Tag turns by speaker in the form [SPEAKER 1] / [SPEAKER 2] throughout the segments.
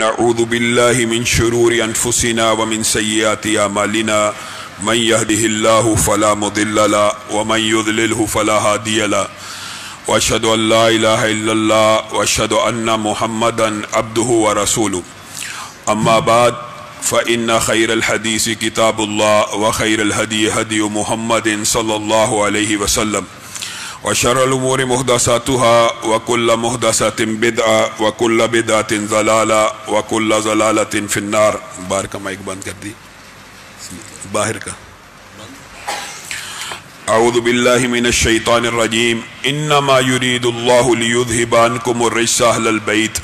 [SPEAKER 1] नऊज़ु बिल्लाहि मिन शुरूरि अनफुसिना व मिन सय्यिआति अमालिना मन यहदिहिल्लाहु फला मुदिल्ल लहु व मन युद्लिलहु फला हादिय लहु व अशहदु अन ला इलाहा इल्लल्लाह व अशहदु अन्ना मुहम्मदन अब्दुहु व रसूलुहु अम्मा बाद फ़इन्न खैरल हदीस किताबुल्लाह व खैरल हदी हदी मुहम्मदिन सल्लल्लाहु अलैहि वसल्लम व शरलूमूर महदसातुहा वकुल्ल महदसतिन बिदा वकुल्ल बिदातिन जलाला वकुल्ल जलालतिन फिन्नार बाहर का माइक बंद कर दी बाहर का अऊदु बिल्लाहि मिनश शैतानिर इन्नमा युरीदुल्लाहु लियुज़हिबा अन्कुम अर्रिज्सा अहलल बैत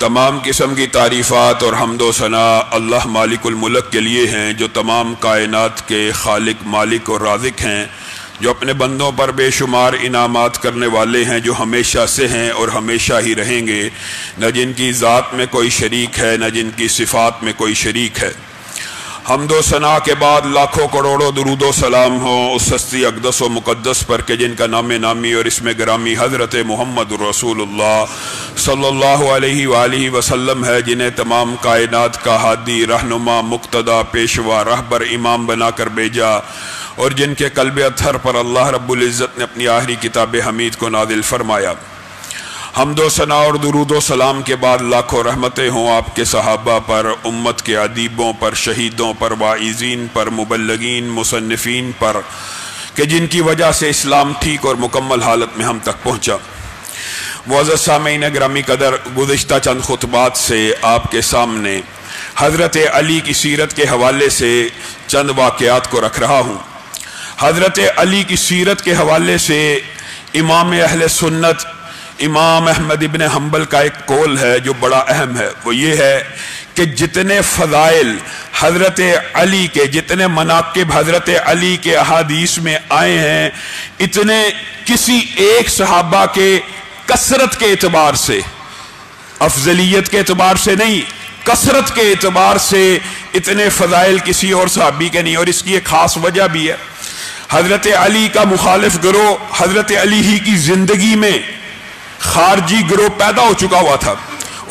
[SPEAKER 1] तमाम किस्म की तारीफ़ात और हमदो सना अल्लाह मालिकुल मुल्क के लिए हैं, जो तमाम कायनात के खालिक मालिक और राजिक हैं। जो अपने बंदों पर बेशुमार इनामात करने वाले हैं, जो हमेशा से हैं और हमेशा ही रहेंगे, न जिनकी ज़ात में कोई शरीक है, न जिनकी सिफात में कोई शरीक है। हमदो सना के बाद लाखों करोड़ों दरूदो सलाम हो उस सस्ती अकदस व मुक़दस पर के जिनका नाम नामी और इसमें ग्रामी हज़रत मोहम्मद रसूलुल्लाह सल्लल्लाहु अलैहि वसल्लम है, जिन्हें तमाम कायनात का हादी, रहनुमा, मुक्तदा, पेशवा, रहबर, इमाम बनाकर भेजा। और जिनके कल्ब अथर पर अल्लाह रब्बुल इज़्ज़त ने अपनी आखिरी किताब हमीद को नादिल फरमाया। हमदो सना और दरूदो सलाम के बाद लाखों रहमतें हों आपके सहाबा पर, उम्मत के अदीबों पर, शहीदों पर, वाइजीन पर मुबलगिन मुसनफ़िन पर, कि जिनकी वजह से इस्लाम ठीक और मुकम्मल हालत में हम तक पहुँचा। मुआज़ सामीन ग्रामी कदर गुज्त चंद खुतबात से आपके सामने, हज़रत अली की सीरत के हवाले से चंद वाक़ात को रख रहा हूँ। हज़रत अली की सीरत के हवाले से इमाम अहल सुन्नत, इमाम अहमद इबन हम्बल का एक कौल है जो बड़ा अहम है। वो ये है कि जितने फ़जाइल हज़रत अली के, जितने मनाकब हज़रत अली के अहादीस में आए हैं, इतने किसी एक सहाबा के कसरत के अतबार से, अफजलियत के अतबार से नहीं, कसरत के एतबार से इतने फ़जाइल किसी और सहाबी के नहीं। और इसकी एक ख़ास वजह भी है। हज़रत अली का मुखालिफ ग्रोह हज़रत अली ही की ज़िंदगी में खारजी ग्रोह पैदा हो चुका हुआ था।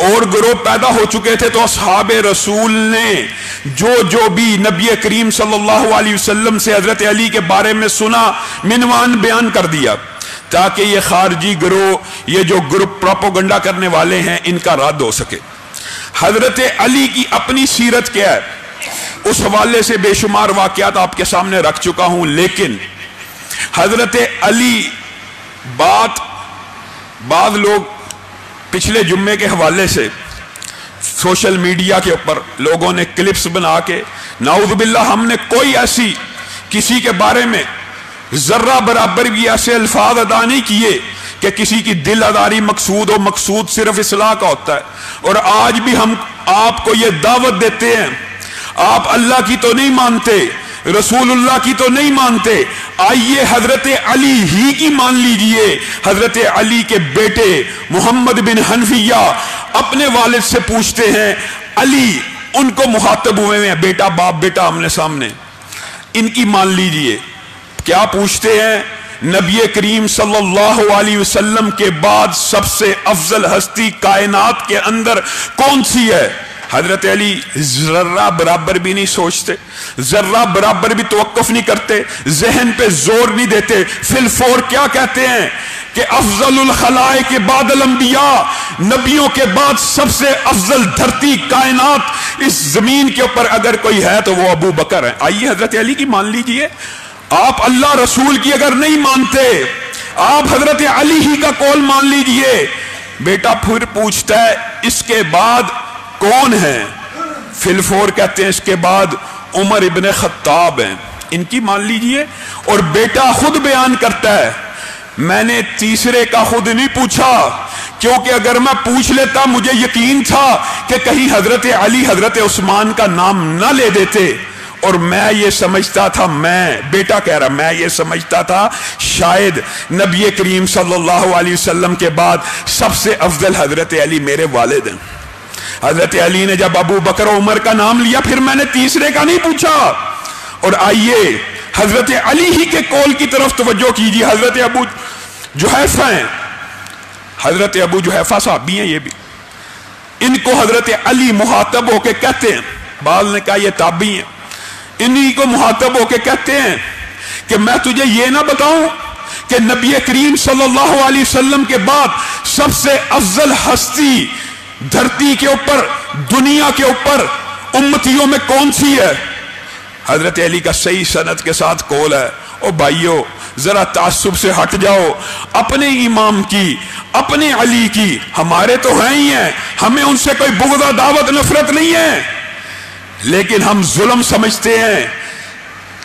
[SPEAKER 1] और ग्रोह पैदा हो चुके थे तो असहाब रसूल ने जो जो भी नबी करीम सल्लल्लाहु अलैहि वसल्लम से हज़रत अली के बारे में सुना, मिनवान बयान कर दिया। ताकि ये खारजी ग्रोह, ये जो ग्रुप प्रोपोगंडा करने वाले हैं, इनका रद्द हो सके। हज़रत अली की अपनी सीरत क्या है? उस हवाले से बेशुमार वाकयात आपके सामने रख चुका हूँ, लेकिन हज़रत अली बात बाद लोग पिछले जुम्मे के हवाले से सोशल मीडिया के ऊपर लोगों ने क्लिप्स बना के नाउदबिल्ला हमने कोई ऐसी किसी के बारे में जर्रा बराबर भी ऐसे अल्फाज अदा नहीं किए कि किसी की दिल अदारी मकसूद हो, मकसूद सिर्फ़ इसलाह का होता है। और आज भी हम आपको ये दावत देते हैं आप अल्लाह की तो नहीं मानते, रसूलुल्लाह की तो नहीं मानते। आइए हज़रत अली ही की मान लीजिए। हज़रत अली के बेटे मोहम्मद बिन हनफिया अपने वालिद से पूछते हैं, अली, उनको मुखातब हुए हैं, बेटा, बाप, बेटा, आमने सामने। इनकी मान लीजिए। क्या पूछते हैं? नबी करीम सल्लल्लाहु अलैहि वसल्लम के बाद सबसे अफजल हस्ती कायनात के अंदर कौन सी है? हज़रत अली जर्रा बराबर भी नहीं सोचते जर्रा बराबर भी तवक्फ नहीं करते, जहन पे ज़ोर नहीं देते। फिलफोर क्या कहते हैं कि अफजल खलाए के बाद अम्बिया नबियों के बाद सबसे अफजल धरती कायनात, इस ज़मीन के ऊपर अगर कोई है तो वो अबू बकर है। आइए हज़रत अली की मान लीजिए, आप अल्लाह रसूल की अगर नहीं मानते, आप हज़रत अली ही का कौल मान लीजिए। बेटा फिर पूछता है, इसके बाद कौन है? फिलफोर कहते हैं इसके बाद उमर इबन खत्ताब हैं। इनकी मान लीजिए, और बेटा खुद बयान करता है, मैंने तीसरे का खुद नहीं पूछा, क्योंकि अगर मैं पूछ लेता, मुझे यकीन था कि कहीं हज़रत अली, हज़रत उस्मान का नाम ना ले देते, और मैं ये समझता था, मैं, बेटा कह रहा, मैं ये समझता था, शायद नबी करीम सल्लल्लाहु अलैहि वसल्लम के बाद सबसे अफजल हज़रत अली मेरे वालिद हैं। हज़रत अली ने जब अबू बकर उमर का नाम लिया, फिर मैंने तीसरे का नहीं पूछा। और आइए, हज़रत अली ही के कौल की तरफ़ तवज्जो कीजिए। हज़रत अबू जुहैफा हैं। हज़रत अबू जुहैफा साहब भी हैं, ये भी। इनको हज़रत अली मुहातब होके कहते हैं। बाल ने कहा, ये ताबी है। इन्हीं को मुहातब होके कहते हैं कि मैं तुझे ये ना बताऊँ कि नबी करीम सल्लल्लाहु अलैहि वसल्लम के बाद सबसे अफजल हस्ती धरती के ऊपर, दुनिया के ऊपर, उम्मतियों में कौन सी है? हज़रत अली का सही सनत के साथ कौल है। ओ भाइयों, जरा तासुब से हट जाओ। अपने इमाम की, अपने अली की, हमारे तो हैं ही हैं। हमें उनसे कोई बुगदा, दावत, नफरत नहीं है। लेकिन हम जुल्म समझते हैं।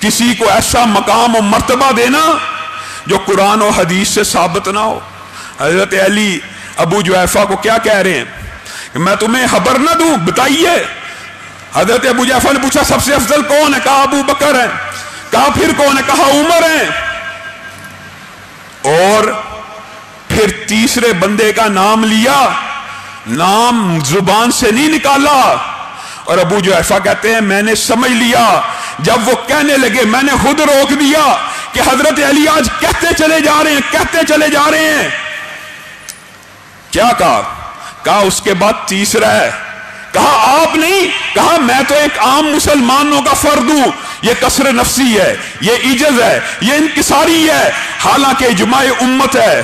[SPEAKER 1] किसी को ऐसा मकाम और मर्तबा देना जो कुरान और हदीस से साबित ना हो। हज़रत अली, अबू जुएफा को क्या कह रहे हैं? मैं तुम्हें खबर ना दूँ, बताइए। हज़रत अबू जाफा ने पूछा, सबसे अफजल कौन है? कहा, अबू बकर है। कहा, फिर कौन है? कहा, उमर है। और फिर तीसरे बंदे का नाम लिया। नाम ज़ुबान से नहीं निकाला। और अबू जो ऐसा कहते हैं, मैंने समझ लिया। जब वो कहने लगे, मैंने खुद रोक दिया कि हज़रत अली आज कहते चले जा रहे हैं, कहते चले जा रहे हैं। क्या कहा? कहा उसके बाद तीसरा है। कहा आप नहीं, कहा मैं तो एक आम मुसलमानों का फर्द हूँ। ये कसर नफसी है, ये इजज है, ये इनकिसारी है। हालाँकि इजमाय उम्मत है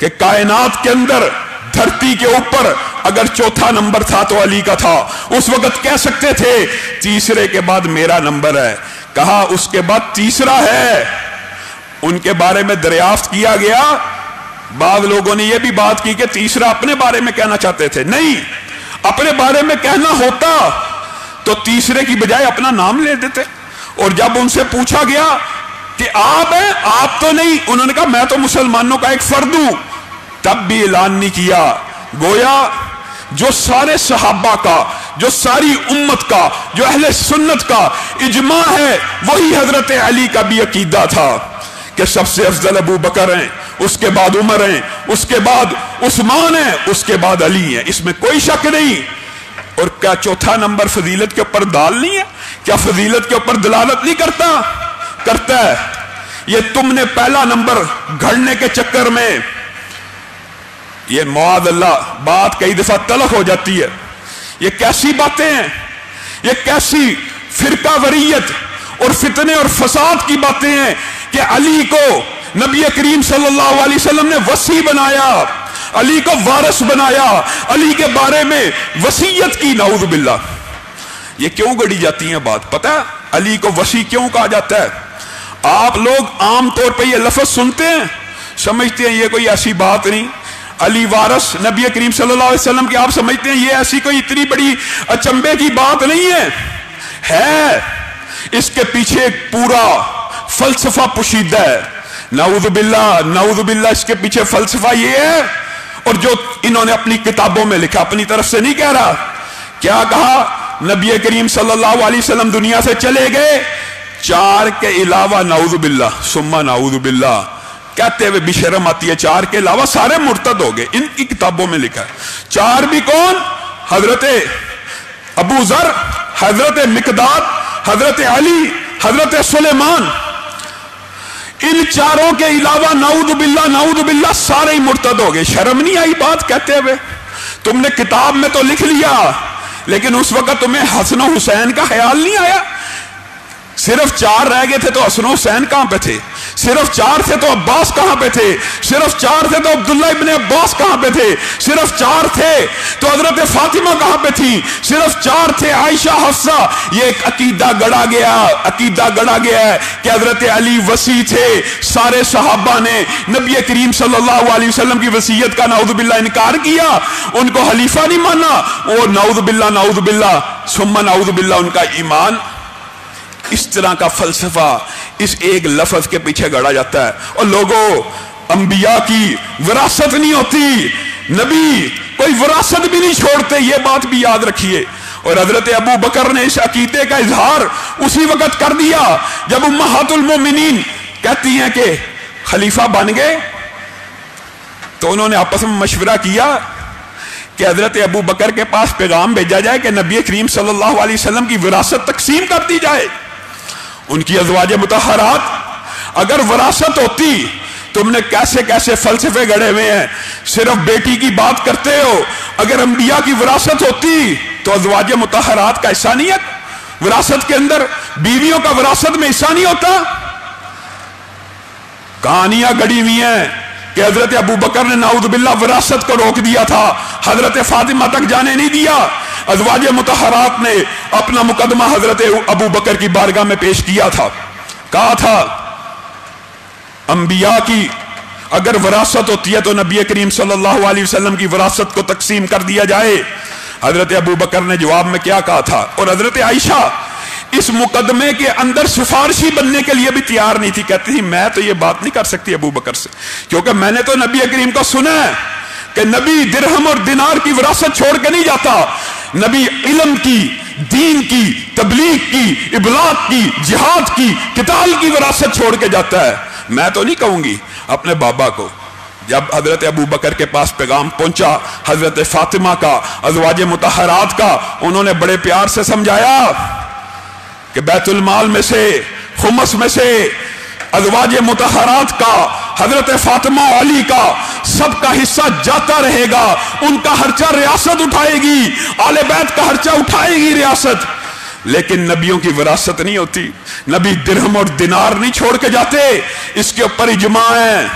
[SPEAKER 1] कि कायनात के अंदर, धरती के ऊपर अगर चौथा नंबर था तो अली का था। उस वक्त कह सकते थे, तीसरे के बाद मेरा नंबर है। कहा उसके बाद तीसरा है। उनके बारे में दरियाफ्त किया गया बाद लोगों ने यह भी बात की कि तीसरा अपने बारे में कहना चाहते थे। नहीं, अपने बारे में कहना होता तो तीसरे की बजाय अपना नाम ले देते। और जब उनसे पूछा गया कि आप हैं, आप तो नहीं, उन्होंने कहा, मैं तो मुसलमानों का एक फर्द हूँ। तब भी ऐलान नहीं किया। गोया, जो सारे सहाबा का, जो सारी उम्मत का, जो अहले सुन्नत का इजमा है, वही हज़रत अली का भी अकीदा था कि सबसे अफजल अबू बकर हैं। उसके बाद उमर है, उसके बाद उस्मान है, उसके बाद अली है। इसमें कोई शक नहीं। और क्या चौथा नंबर फजीलत के ऊपर दाल नहीं है? क्या फजीलत के ऊपर दलालत नहीं करता? करता है। ये तुमने पहला नंबर घड़ने के चक्कर में, ये मुआद अल्लाह बात कई दफ़ा तलख हो जाती है। ये कैसी बातें हैं? ये कैसी फिरका वरीयत और फितने और फसाद की बातें हैं कि अली को नबी करीम सल्लल्लाहु ने वसी बनाया, अली को वारस बनाया, अली के बारे में वसीयत की नाउद बिल्ला ये क्यों गढ़ी जाती है बात? पता है, अली को वसी क्यों कहा जाता है? आप लोग आमतौर पर यह लफज सुनते हैं, समझते हैं, ये कोई ऐसी बात नहीं। अली वारस, नबी करीम सल्लल्लाहु अलैहि वसल्लम की आप समझते हैं, ये ऐसी कोई इतनी बड़ी अचंबे की बात नहीं है। है, इसके पीछे पूरा फलसफा पुशीदा है। नाउदबिल्ला नाउदबिल्ला इसके पीछे फलसफा ये है, और जो इन्होंने अपनी किताबों में लिखा, अपनी तरफ़ से नहीं कह रहा। क्या कहा? नबी करीम सल्लल्लाहु अलैहि वसल्लम दुनिया से चले गए। चार के अलावा नाउदबिल्ला सुम्मा नाउदबिल्ला कहते हुए भी शर्म आती है, चार के अलावा सारे मुर्तद हो गए, इनकी किताबों में लिखा है। चार भी कौन? हज़रत अबू जर, हज़रत मिकदाद, हज़रत अली, हज़रत सुलेमान। इन चारों के अलावा नाउद बिल्ला नाउद बिल्ला सारे ही मुर्तद हो गए। शर्म नहीं आई बात कहते हुए? तुमने किताब में तो लिख लिया, लेकिन उस वक्त तुम्हें हसन हुसैन का ख्याल नहीं आया। सिर्फ़ चार रह गए थे तो हसन हुसैन कहाँ पे थे? सिर्फ़ चार थे तो अब्बास कहाँ पे थे? सिर्फ़ चार थे तो अब्दुल्ला इबन अब्बास कहाँ पे थे? सिर्फ़ चार थे तो हज़रत फातिमा कहाँ पे थी? सिर्फ़ चार थे आयशा हफ्सा। ये एक अकीदा गड़ा गया, अकीदा गड़ा गया है कि हज़रत अली वसी थे, सारे सहाबा ने नबी करीम सल्लल्लाहु अलैहि वसल्लम की वसीयत का नाउदबिल्ला इनकार किया, उनको हलीफा नहीं माना। और नाउदबिल्ला नाउदबिल्ला सुम्मा नाउदबिल्ला उनका ईमान इस तरह का फलसफा, इस एक लफज के पीछे गढ़ा जाता है। और लोगों, अंबिया की विरासत नहीं होती। नबी कोई विरासत भी नहीं छोड़ते, ये बात भी याद रखिए। और हज़रत अबू बकर ने इस अकीदे का इजहार उसी वक्त कर दिया, जब उम्मातुल मोमिनीन कहती हैं कि खलीफा बन गए। तो उन्होंने आपस में मशवरा किया कि हज़रत अबू बकर के पास पैगाम भेजा जाए कि नबी करीम सल्लल्लाहु अलैहि वसल्लम की विरासत तकसीम कर दी जाए। उनकी अजवाज मुतहरात। अगर वरासत होती, तुमने कैसे कैसे फलसफे गड़े हुए हैं? सिर्फ़ बेटी की बात करते हो। अगर अंबिया की विरासत होती तो अजवाज मुतहरात का हिस्सा नहीं है विरासत के अंदर बीवियों का विरासत में हिस्सा नहीं होता। कहानियाँ गड़ी हुई हैं कि हज़रत अबू बकर ने नाउदबिल्ला विरासत को रोक दिया था। हज़रत फातिमा तक जाने नहीं दिया। अजवाज मुतहरात ने अपना मुकदमा हज़रत अबू बकर की बारगाह में पेश किया था। कहा था, अंबिया की अगर विरासत होती है तो नबी करीम सल्लल्लाहु की विरासत को तकसीम कर दिया जाए। हज़रत अबू बकर ने जवाब में क्या कहा था? और हज़रत आयशा, इस मुकदमे के अंदर सिफारशी बनने के लिए भी तैयार नहीं थी। कहती थी, मैं तो ये बात नहीं कर सकती अबू बकर से, क्योंकि मैंने तो नबी करीम को सुना है कि नबी दिरहम और दिनार की विरासत छोड़ के नहीं जाता। नबी इलम की, दीन की, तबलीग की इबलात की, जिहाद की, किताल की विरासत छोड़ के जाता है। मैं तो नहीं कहूँगी अपने बाबा को, जब हज़रत अबू बकर के पास पैगाम पहुँचा, हज़रत फातिमा का, अजवाज मुतहरात का, उन्होंने बड़े प्यार से समझाया कि बैतुलमाल में से, खुमस में से अजवाज मुतहरात का, हज़रत फातिमा अली का, सबका हिस्सा जाता रहेगा। उनका हर्चा रियासत उठाएगी, आले बैत का हर्चा उठाएगी रियासत। लेकिन नबियों की विरासत नहीं होती। नबी दिरहम और दिनार नहीं छोड़ के जाते। इसके ऊपर इजमा है।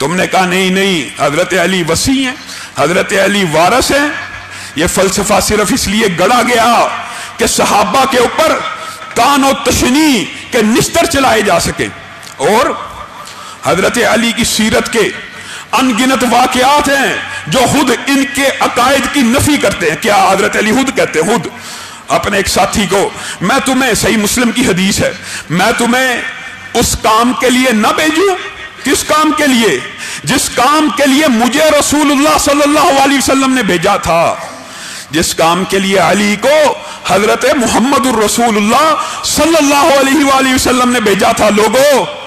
[SPEAKER 1] तुमने कहा, नहीं नहीं, हज़रत अली वसी है, हज़रत अली वारस है। यह फलसफा सिर्फ़ इसलिए गढ़ा गया कि सहाबा के ऊपर तान और तशनी के निस्तर चलाए जा सके। और हज़रत अली की सीरत के अनगिनत वाकयात हैं, जो खुद इनके अकायद की नफी करते हैं। क्या हज़रत अली खुद कहते हैं? खुद। अपने एक साथी को, मैं तुम्हें, सही मुस्लिम की हदीस है, मैं तुम्हें उस काम के लिए न भेजू? किस काम के लिए? जिस काम के लिए मुझे रसूलुल्लाह सल्लल्लाहु अलैहि वसल्लम ने भेजा था। जिस काम के लिए अली को हज़रत मोहम्मद रसूलुल्लाह सल्लल्लाहु अलैहि वसल्लम ने भेजा था, लोगों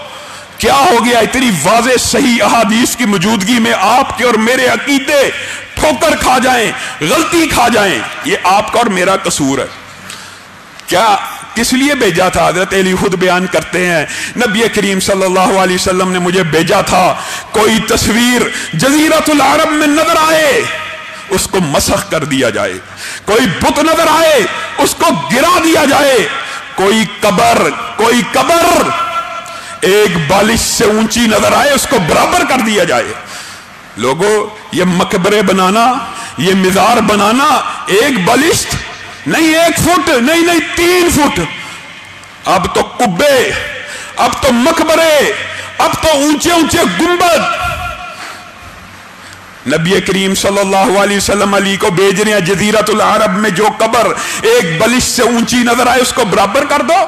[SPEAKER 1] क्या हो गया? इतनी वाजे सही अहादीस की मौजूदगी में आपके और मेरे अकीदे ठोकर खा जाएँ, गलती खा जाएँ, ये आपका और मेरा कसूर है। क्या किस लिए भेजा था? हज़रत अली खुद बयान करते हैं, नबी करीम सल्लल्लाहु ने मुझे भेजा था, कोई तस्वीर जजीरतुल अरब में नज़र आए, उसको मसख कर दिया जाए। कोई बुत नज़र आए, उसको गिरा दिया जाए। कोई कबर कोई कबर एक बालिश से ऊँची नज़र आए, उसको बराबर कर दिया जाए। लोगों, ये मकबरे बनाना, ये मिजार बनाना, एक बलिष्ठ नहीं एक फुट, नहीं नहीं, तीन फुट। अब तो कुब्बे, अब तो मकबरे, अब तो ऊँचे ऊँचे गुंबद। नबी करीम सल्लल्लाहु अलैहि वसल्लम अली को भेज रहे हैं जजीरतुल अरब में जो कबर, एक बलिश से ऊँची नज़र आए, उसको बराबर कर दो।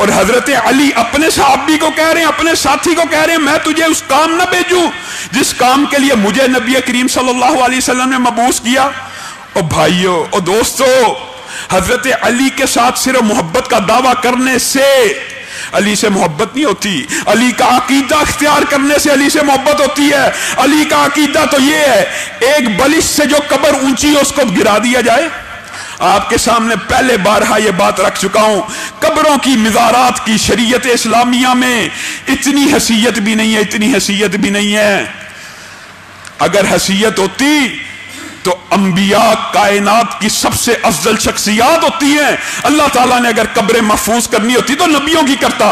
[SPEAKER 1] और हज़रत अली अपने साहबी को कह रहे हैं, अपने साथी को कह रहे हैं, मैं तुझे उस काम ना भेजू। जिस काम के लिए मुझे नबी करीम वसल्लम ने मबूस किया। और भाइयों, और दोस्तों, हज़रत अली के साथ सिर्फ़ मोहब्बत का दावा करने से अली से मोहब्बत नहीं होती। अली का अकीदा अख्तियार करने से अली से मोहब्बत होती है। अली का अकीदा तो ये है, एक बलिश से जो कबर ऊँची है, उसको गिरा दिया जाए। आपके सामने पहले बारहा ये बात रख चुका हूँ। कब्रों की मिजारात की शरीयत इस्लामिया में इतनी हैसियत भी नहीं है, इतनी हैसियत भी नहीं है। अगर हैसियत होती तो अंबिया कायनात की सबसे अफजल शख्सियात होती हैं। अल्लाह ताला ने अगर कब्रें महफूज करनी होती तो नबियों की करता।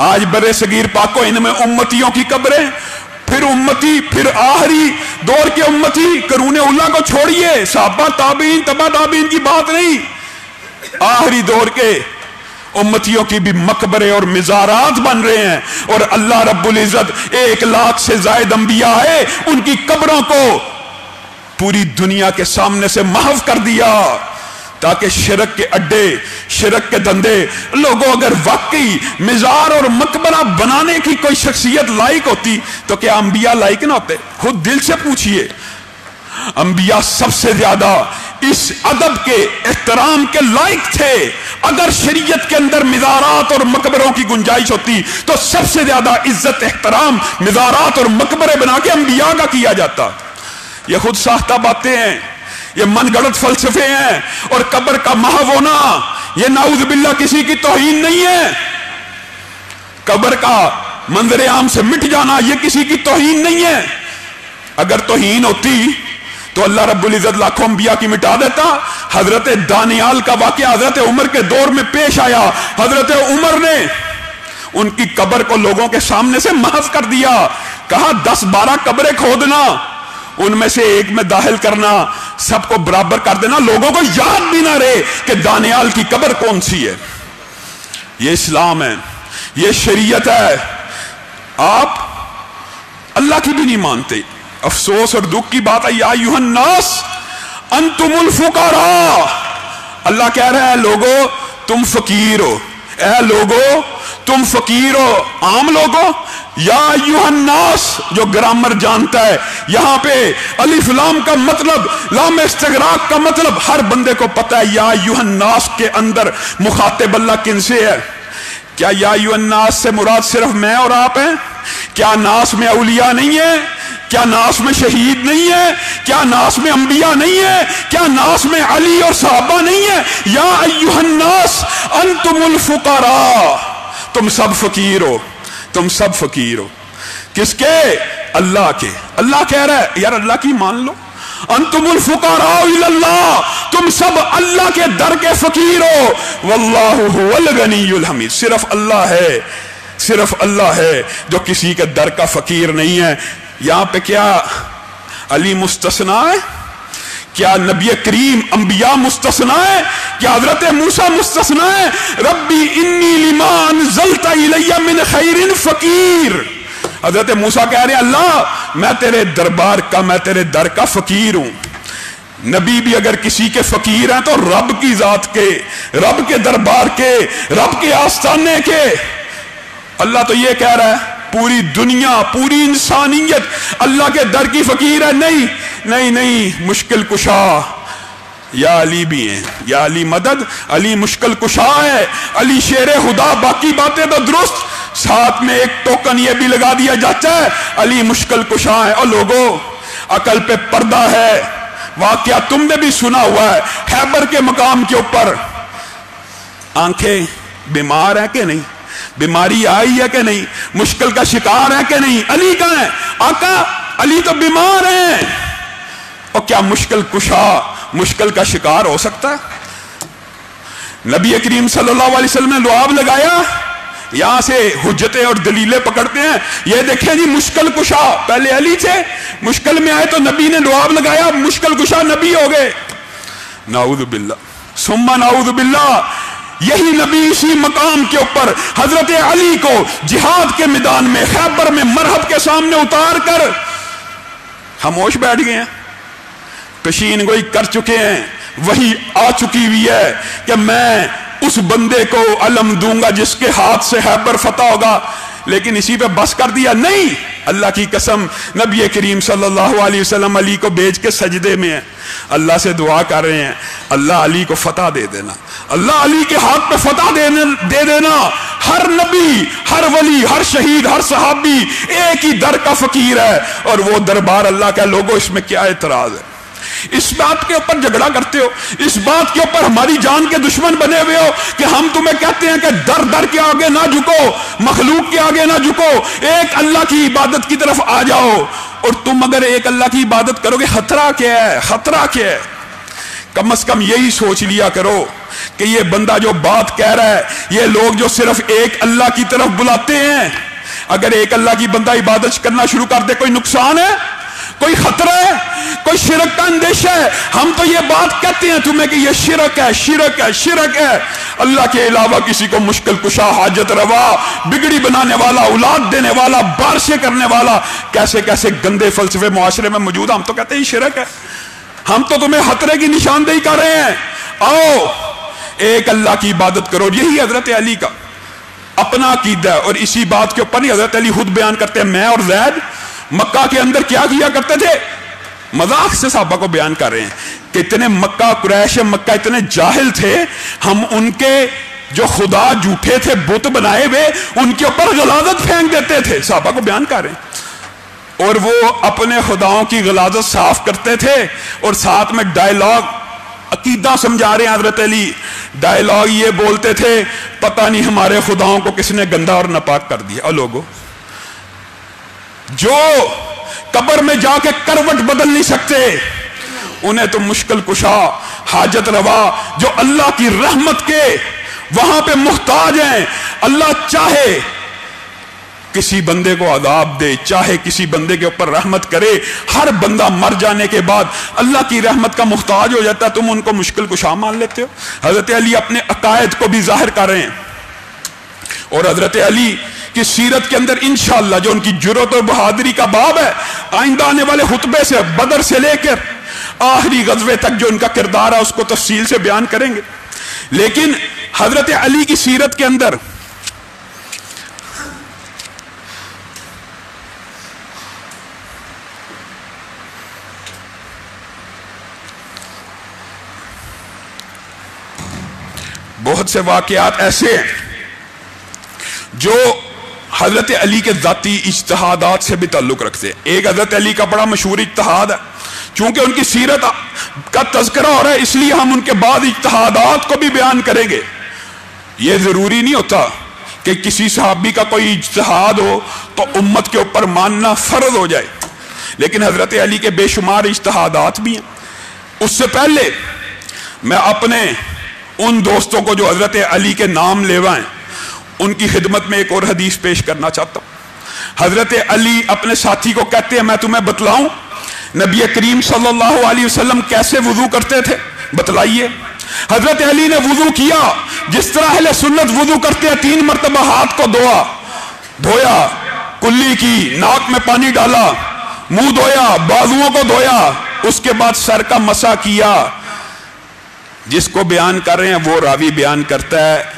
[SPEAKER 1] आज बरे सगीर पाको इनमें उम्मतियों की कब्रें फिर उम्मती, फिर आखिरी, दौर के उम्मती, करूने उल्ला को छोड़िए। साबा, ताबीन, तबा, ताबीन की बात नहीं। आखिरी दौर के उम्मतियों की भी मकबरे और मिजारात बन रहे हैं। और अल्लाह रब्बुल इज़्ज़त एक लाख से जायद अंबिया है, उनकी कब्रों को पूरी दुनिया के सामने से महव कर दिया। ताकि शिरक के अड्डे, शिरक के धंधे, लोगों अगर वाकई मिजार और मकबरा बनाने की कोई शख्सियत लायक होती तो क्या अंबिया लायक ना होते? खुद दिल से पूछिए। अंबिया सबसे ज़्यादा इस अदब के, एहतराम के लायक थे। अगर शरीयत के अंदर मिजारात और मकबरों की गुंजाइश होती तो सबसे ज़्यादा इज़्ज़त, एहतराम, मिजारात और मकबरे बना के अंबिया का किया जाता। यह खुद साख्ता बातें हैं। ये मनगढ़ंत फलसफे हैं और कब्र का महव होना ये नाउज बिल्ला किसी की तोहीन नहीं है। कब्र का मंजर आम से मिट जाना यह किसी की तोहीन नहीं है। अगर तोहीन होती तो अल्लाह रब्बुल इज़्ज़त लाखों अंबिया की मिटा देता। हज़रत दानियाल का वाक्य हज़रत उमर के दौर में पेश आया। हज़रत उमर ने उनकी कब्र को लोगों के सामने से महफ कर दिया। कहा, दस बारह कब्रें खोदना। उनमें से एक में दाखिल करना सबको बराबर कर देना। लोगों को याद भी ना रहे कि दानियाल की कब्र कौन सी है। ये इस्लाम है, ये शरीयत है। आप अल्लाह की भी नहीं मानते। अफसोस और दुख की बात है, या युहन्नास अंतुमुल फुकारा। अल्लाह कह रहा है, लोगो, तुम फकीर हो। ए लोगो, तुम फकीर हो, आम लोगो, या युहन्नास जो ग्रामर जानता है। यहाँ पे अलीफलाम का मतलब लाम इस्तगराक का मतलब हर बंदे को पता है, या युहन्नास के अंदर मुखातिब अल्लाह किन से है? क्या या युहन्नास से मुराद सिर्फ़ मैं और आप हैं? क्या नास में अलिया नहीं है? क्या नास में शहीद नहीं है? क्या नास में अंबिया नहीं है? क्या नास में अली और साहबा नहीं है? या अयुहन्नास अंतुमुल फुकारा। तुम सब फकीर हो, तुम सब फकीर हो। किसके? अल्लाह के। अल्लाह कह रहा है, यार अल्लाह की मान लो। अंतुमुल फुकारा तुम सब अल्लाह के दर के फकीर हो। वल्लाहुल हमीद। सिर्फ़ अल्लाह है। सिर्फ़ अल्लाह है, जो किसी के दर का फकीर नहीं है। यहाँ पे क्या अली मुस्तना है? क्या नबी करीम, अंबिया मुस्तसना है? क्या हज़रत मूसा मुस्तसना है? रब्बी इन्नी लिमान जलता मिन खैरिन फकीर। हज़रत मूसा कह रहे अल्लाह, मैं तेरे दरबार का, मैं तेरे दर का फकीर हूँ। नबी भी अगर किसी के फकीर हैं तो रब की जात के, रब के दरबार के, रब के आस्थाने के अल्लाह तो ये कह रहा है, पूरी दुनिया, पूरी इंसानियत अल्लाह के दर की फकीर है। नहीं नहीं नहीं, मुश्किल कुशा। या अली भी हैं, या अली मदद, अली मुश्किल कुशा है, अली शेर खुदा, बाकी बातें तो दुरुस्त। साथ में एक टोकन ये भी लगा दिया जाता है, अली मुश्किल कुशा है। और लोगों, अकल पे पर्दा है। वाक्य तुमने भी सुना हुआ है, हैबर के मकाम के ऊपर। आँखें बीमार है कि नहीं? बीमारी आई है कि नहीं? मुश्किल का शिकार है कि नहीं? अली कहा है? आका, अली तो बीमार है। और क्या मुश्किल कुशा, मुश्किल का शिकार हो सकता है? नबी करीम सल्लल्लाहु अलैहि वसल्लम ने लुआब लगाया, यहाँ से हुज्जतें और दलीलें पकड़ते हैं। ये देखें जी, मुश्किल कुशा, पहले अली थे, मुश्किल में आए तो नबी ने लुआब लगाया, मुश्किल कुशा नबी हो गए। नाउद बिल्ला सुम्मा नाउद बिल्ला यही नबी इसी मकाम के ऊपर हज़रत अली को जिहाद के मैदान में, खैबर में, मरहब के सामने उतार कर खामोश बैठ गए हैं। पेशीन गोई कर चुके हैं। वही आ चुकी हुई है कि मैं उस बंदे को अलम दूँगा जिसके हाथ से हैबर फतेह होगा। लेकिन इसी पे बस कर दिया, नहीं। अल्लाह की कसम, नबी करीम सल्लल्लाहु अलैहि वसल्लम अली को बेच के सजदे में है। अल्लाह से दुआ कर रहे हैं अल्लाह अली को फतह दे देना। अल्लाह अली के हाथ पे फतह दे, दे देना। हर नबी हर वली हर शहीद हर सहाबी एक ही दर का फकीर है और वो दरबार अल्लाह का लोगो इसमें क्या एतराज़ है? इस बात के ऊपर झगड़ा करते हो इस बात के ऊपर हमारी जान के दुश्मन बने हुए हो कि हम तुम्हें कहते हैं कि दर दर के आगे ना झुको मखलूक के आगे ना झुको एक अल्लाह की इबादत की तरफ़ आ जाओ। और तुम अगर एक अल्लाह की इबादत करोगे, खतरा क्या है? खतरा क्या है? कम अज कम यही सोच लिया करो कि ये बंदा जो बात कह रहा है, ये लोग जो सिर्फ़ एक अल्लाह की तरफ़ बुलाते हैं, अगर एक अल्लाह की बंदा इबादत करना शुरू कर दे, कोई नुकसान है? कोई खतरा है? कोई शिरक का अंदेशा है? हम तो ये बात कहते हैं तुम्हें कि ये शिरक है शिरक है शिरक है। अल्लाह के अलावा किसी को मुश्किल कुशा, हाजत रवा, बिगड़ी बनाने वाला, औलाद देने वाला, बारिशें करने वाला, कैसे कैसे गंदे फलसफे मुआशरे में मौजूद हम तो कहते हैं शिरक है। हम तो तुम्हें खतरे की निशानदेही कर रहे हैं। आओ, एक अल्लाह की इबादत करो। यही हज़रत अली का अपना अकीदा और इसी बात के ऊपर ही हज़रत अली खुद बयान करते हैं, मैं और जैद मक्का के अंदर क्या किया करते थे? मज़ाक से साहबा को बयान कर रहे हैं कि इतने मक्का, कुरैश मक्का इतने जाहिल थे, हम उनके जो खुदा झूठे थे, बुत बनाए हुए, उनके ऊपर गलाजत फेंक देते थे। साहबा को बयान कर रहे हैं। और वो अपने खुदाओं की गलाजत साफ़ करते थे और साथ में डायलॉग अकीदा समझा रहे हैं, हज़रत अली। डायलॉग ये बोलते थे, पता नहीं हमारे खुदाओं को किसने गंदा और नपाक कर दिया। लोगों जो कब्र में जाके करवट बदल नहीं सकते, उन्हें तो मुश्किल कुशा, हाजत रवा, जो अल्लाह की रहमत के वहाँ पे मुहताज हैं, अल्लाह चाहे किसी बंदे को अदाब दे, चाहे किसी बंदे के ऊपर रहमत करे, हर बंदा मर जाने के बाद अल्लाह की रहमत का मुहताज हो जाता है, तुम उनको मुश्किल कुशा मान लेते हो। हज़रत अली अपने अकायद को भी ज़ाहिर कर रहे हैं। और हज़रत अली की सीरत के अंदर इंशाला जो उनकी ज़रूरत और बहादुरी का बाब है, आइंदा आने वाले खुतबे से, बदर से लेकर आखिरी गजबे तक जो उनका किरदार है, उसको तफसील से बयान करेंगे। लेकिन हज़रत अली की सीरत के अंदर बहुत से वाकयात ऐसे हैं जो हज़रत अली के ज़ाती इजतहादात से भी ताल्लुक़ रखते हैं। एक हज़रत अली का बड़ा मशहूर इजतहाद है चूँकि उनकी सीरत का तस्करा हो रहा है, इसलिए हम उनके बाद इजतहादात को भी बयान करेंगे। यह ज़रूरी नहीं होता कि किसी सहाबी का कोई इजतहाद हो तो उम्मत के ऊपर मानना फ़र्ज़ हो जाए। लेकिन हज़रत अली के बेशुमार इजतहादात भी हैं। उससे पहले मैं अपने उन दोस्तों को जो हज़रत अली के नाम लेवाएँ उनकी खिदमत में एक और हदीस पेश करना चाहता हूँ। हज़रत अली अपने साथी को कहते हैं, मैं तुम्हें बतलाऊं, नबी करीम सल्लल्लाहु अलैहि वसल्लम कैसे वज़ू करते थे? बतलाइए। हज़रत अली ने वज़ू किया। जिस तरह अहले सुन्नत वज़ू करते हैं, तीन मरतबा हाथ को धोआ धोया, कुल्ली की नाक में पानी डाला, मुँह धोया, बाजुओं को धोया, उसके बाद सर का मसा किया। जिसको बयान कर रहे हैं, वो रावी बयान करता है।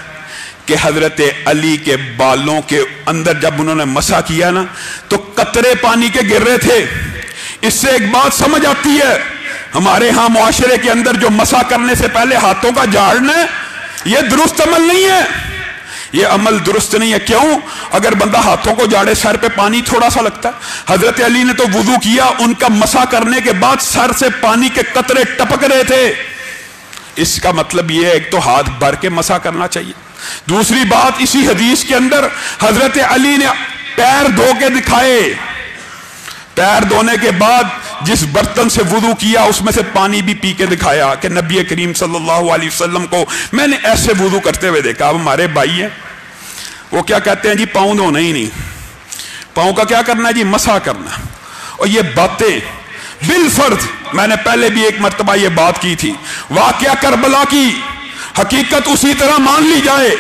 [SPEAKER 1] कि हज़रत अली के बालों के अंदर जब उन्होंने मसा किया ना तो कतरे पानी के गिर रहे थे। इससे एक बात समझ आती है, हमारे यहाँ मुआशरे के अंदर जो मसा करने से पहले हाथों का झाड़ना यह दुरुस्त अमल नहीं है। यह अमल दुरुस्त नहीं है। क्यों? अगर बंदा हाथों को जाड़े सर पे पानी थोड़ा सा लगता है हज़रत अली ने तो वज़ू किया, उनका मसा करने के बाद सर से पानी के कतरे टपक रहे थे। इसका मतलब यह है, एक तो हाथ भर के मसा करना चाहिए। दूसरी बात इसी हदीस के अंदर हज़रत अली ने पैर धो के दिखाए। पैर धोने के बाद जिस बर्तन से वुदू किया, उसमें से पानी भी पी के दिखाया कि नबी करीम सल्लल्लाहु अलैहि वसल्लम को मैंने ऐसे वुदू करते हुए देखा। अब हमारे भाई हैं, वो क्या कहते हैं जी? पाँव धोना ही नहीं। पाँव का क्या करना है जी? मसा करना। और ये बातें बिलफर्ज मैंने पहले भी एक मरतबा ये बात की थी। वाक्य करबला की हकीकत उसी तरह मान ली जाए।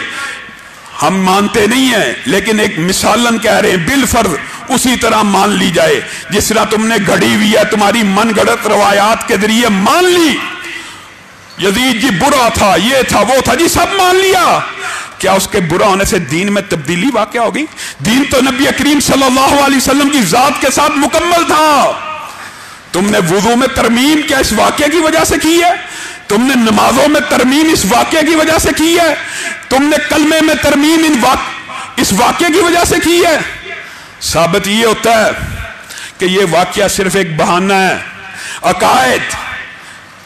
[SPEAKER 1] हम मानते नहीं है, लेकिन एक मिसालन कह रहे हैं, बिलफर्ज उसी तरह मान ली जाए। जिस तरह तुमने घड़ी हुई है, तुम्हारी मन गढ़त रवायात के ज़रिए मान ली। यदीद जी, बुरा था, ये था, वो था, जी सब मान लिया। क्या उसके बुरा होने से दीन में तब्दीली वाक़ होगी? दीन तो नबी करीम सल्लल्लाहु अलैहि वसल्लम की जात के साथ मुकम्मल था। तुमने वज़ू में तरमीम क्या इस वाक्य की वजह से की है? तुमने नमाजों में तरमीम इस वाक्य की वजह से की है? तुमने कलमे में तरमीम इन वाक, इस वाक्य की वजह से की है? साबित ये होता है कि ये वाक्य सिर्फ़ एक बहाना है। अकायद,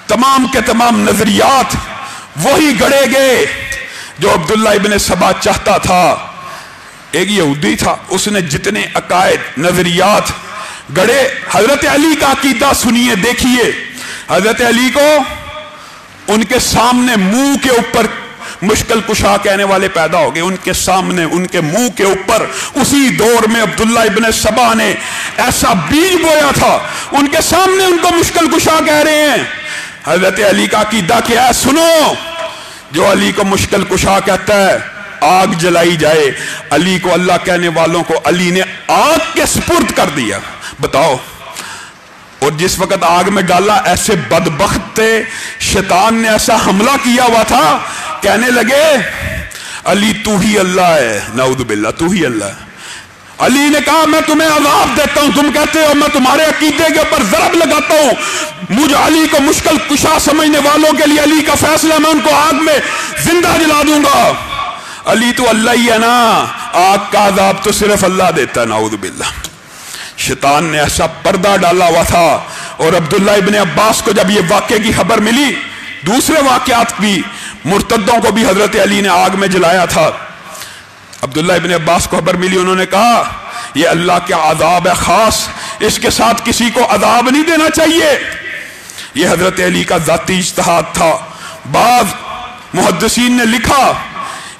[SPEAKER 1] तमाम के तमाम नजरियात वही गढ़े गए जो अब्दुल्ला इबन सबा चाहता था। एक यहूदी था, उसने जितने अकायद, नजरियात गड़े हज़रत अली का अकीदा सुनिए, देखिए। हज़रत अली को उनके सामने मुँह के ऊपर मुश्किल कुशा कहने वाले पैदा हो गए। उनके सामने, उनके मुँह के ऊपर, उसी दौर में अब्दुल्ला इबन सबा ने ऐसा बीज बोया था। उनके सामने उनको मुश्किल कुशा कह रहे हैं। हज़रत अली का कीदा क्या है सुनो, जो अली को मुश्किल कुशा कहता है, आग जलाई जाए। अली को अल्लाह कहने वालों को, अली ने आग के स्पुर्द कर दिया। बताओ और जिस वक्त आग में डाला, ऐसे बदबख्त थे। शैतान ने ऐसा हमला किया हुआ था। कहने लगे, अली, तू ही अल्लाह है। नाउद बिल्ला तू ही अल्लाह अली ने कहा, मैं तुम्हें अजाब देता हूँ। तुम कहते हो, मैं तुम्हारे अकीदे के ऊपर जरब लगाता हूँ। मुझे अली को मुश्किल कुशा समझने वालों के लिए अली का फैसला मैं उनको आग में ज़िंदा जला दूँगा। अली तो अल्लाह ही है ना। आग का अजाब तो सिर्फ़ अल्लाह देता नाउद बिल्ला शैतान ने ऐसा पर्दा डाला हुआ था और अब्दुल्ला इबन अब्बास को जब यह वाक्य की खबर मिली, दूसरे वाक्यात भी मुर्तदों को भी हज़रत अली ने आग में जलाया था। अब्दुल्ला इबन अब्बास को खबर मिली, उन्होंने कहा, ये अल्लाह का अदाब है खास, इसके साथ किसी को अदाब नहीं देना चाहिए। यह हज़रत अली का जाती इश्तहाद था। बाद मुहदसिन ने लिखा,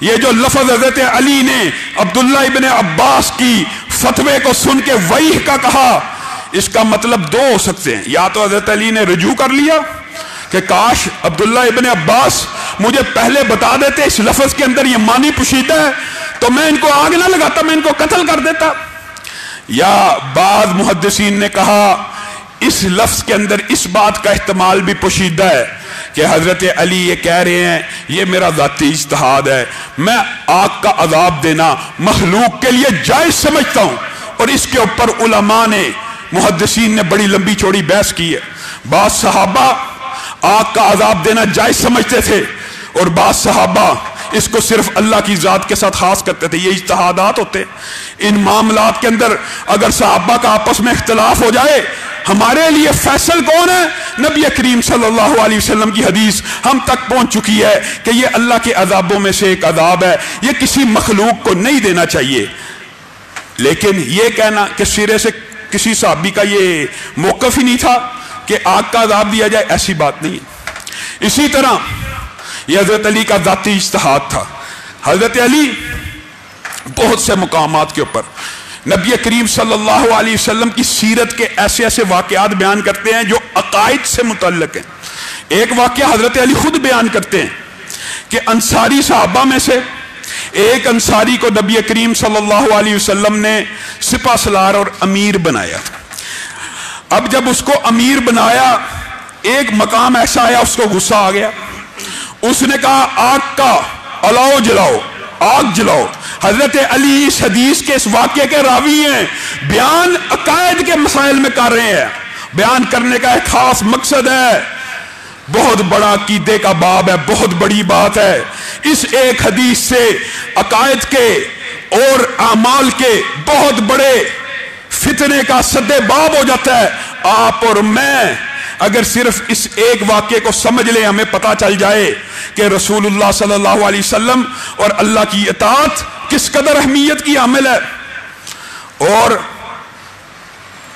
[SPEAKER 1] ये जो लफज हज़रत अली ने अब्दुल्ला इबन अब्बास की फतवे को सुन के वही का कहा। इसका मतलब दो हो सकते हैं। या तो हज़रत अली ने रजू कर लिया कि काश अब्दुल्ला इबन अब्बास मुझे पहले बता देते इस लफज के अंदर ये मानी पुशीदा है तो मैं इनको आग ना लगाता, मैं इनको कत्ल कर देता। या बाद मुहदसिन ने कहा, इस लफ्ज के अंदर इस बात का इस्तेमाल भी पोशीदा है कि हज़रत अली ये कह रहे हैं, ये मेरा जाती इश्तहाद है। मैं आग का अजाब देना मखलूक के लिए जायज़ समझता हूँ। और इसके ऊपर उलमा ने मुहदसिन ने बड़ी लंबी चौड़ी बहस की है। बाद सहाबा, आग का अजाब देना जायज़ समझते थे। और बाद सहाबा इसको सिर्फ़ अल्लाह की ज़ात के साथ खास करते थे, ये इजतहादात होते। इन मामला के अंदर अगर सहाबा का आपस में इख्तलाफ हो जाए, हमारे लिए फैसल कौन है? नबी करीम सल्लल्लाहु अलैहि वसल्लम की हदीस हम तक पहुँच चुकी है कि ये अल्लाह के अदाबों में से एक अदाब है। ये किसी मखलूक को नहीं देना चाहिए। लेकिन ये कहना कि सिरे से किसी साहबी का ये मौकफ ही नहीं था कि आग का अदाब दिया जाए, ऐसी बात नहीं इसी तरह यह हज़रत अली का जाती इश्तहाद था। हज़रत अली बहुत से मकाम के ऊपर। नबी करीम सल्लल्लाहु अलैहि वसल्लम की सीरत के ऐसे ऐसे वाकयात बयान करते हैं जो अकायद से मुतलक हैं। एक वाक्य हज़रत अली खुद बयान करते हैं कि अंसारी साहबा में से एक अंसारी को नबी करीम सल्लल्लाहु अलैहि वसल्लम ने सिपा सलार और अमीर बनाया अब जब उसको अमीर बनाया, एक मकाम ऐसा आया, उसको गुस्सा आ गया। उसने कहा, आग का, अलाओ जलाओ, आग जलाओ। हज़रत अली इस हदीस के इस वाक्य के रावी हैं। बयान अकायद के मसाइल में कर रहे हैं। बयान करने का एक खास मकसद है। बहुत बड़ा कीदे का बाब है, बहुत बड़ी बात है। इस एक हदीस से अकायद के और अमाल के बहुत बड़े फितने का सदे बाब हो जाता है। आप और मैं अगर सिर्फ़ इस एक वाक्य को समझ ले, हमें पता चल जाए कि रसूलुल्लाह सल्लल्लाहु और अल्लाह की इतात किस कदर अहमियत की हामिल है। और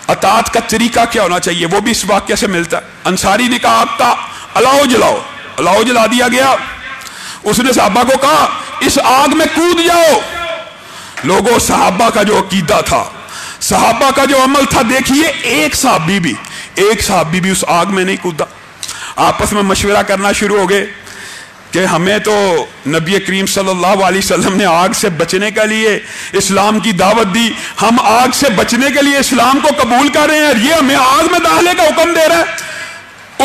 [SPEAKER 1] अतात का तरीका क्या होना चाहिए, वो भी इस वाक्य से मिलता। है अंसारी ने कहा, आपका अलाओ जलाओ। अलाओ जला दिया गया। उसने साहबा को कहा, इस आग में कूद जाओ। लोगों, साहबा का जो अकीदा था, साहबा का जो अमल था, देखिए, एक साहबी भी एक साहबी भी उस आग में नहीं कूदा। आपस में मशवरा करना शुरू हो गए कि हमें तो नबी करीम सल्लल्लाहु अलैहि वसल्लम ने आग से बचने के लिए इस्लाम की दावत दी। हम आग से बचने के लिए इस्लाम को कबूल कर रहे हैं और ये हमें आग में दाखिले का हुक्म दे रहा है।